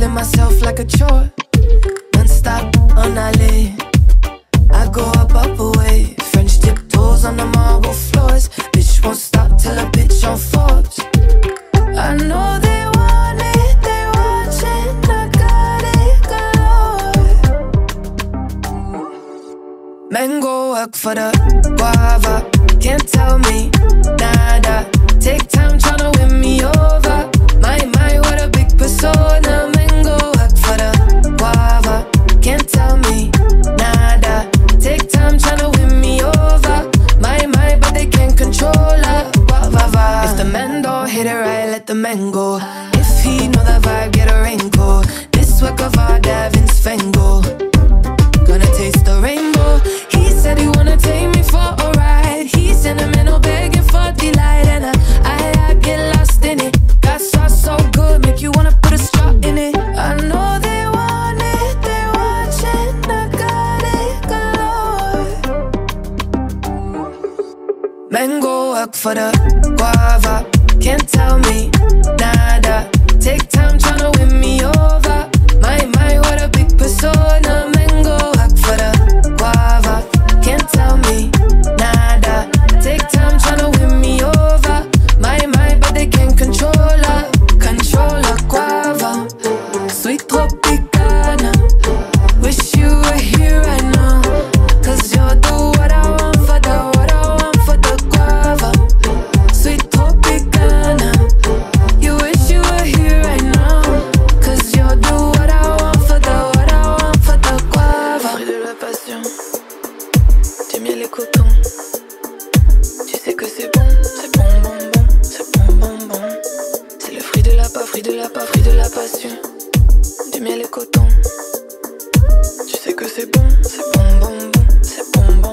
Spoiling myself like a chore. Non-stop on alley. I go up, up away. French tiptoes on the marble floors. Bitch won't stop till a bitch on Forbes. I know they want it, they watching. I got it galore. Mango work for the guava. Can't tell me nada. Let the man go. If he know the vibe, get a raincoat. This work of art, Vincent van Gogh. Gonna taste the rainbow. He said he wanna take me for a ride. He's sentimental, begging for delight, and I, I, I get lost in it. Got sauce so good, make you wanna put a straw in it. I know they want it, they watching. I got it. Mango work for the guava. Can't tell me nada. Du miel et coton. Tu sais que c'est bon, c'est bon, bon, bon, c'est bon, bon, bon. C'est le fruit de la pas, fruit de la pas, fruit de la passion. Du miel et coton. Tu sais que c'est bon, c'est bon, bon, bon, c'est bon, bon.